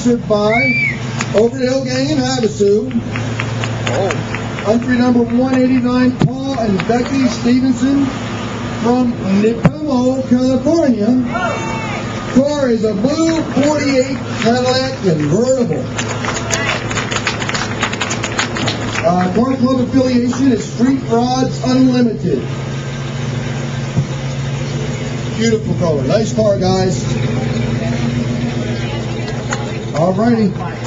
sponsored by Over Hill Gang in Havasu. Country number 189, Paul and Becky Stevenson from Nipomo, California. Car is a blue 48 Cadillac convertible. Uh, car club affiliation is Street Rods Unlimited. Beautiful color. Nice car, guys. All righty.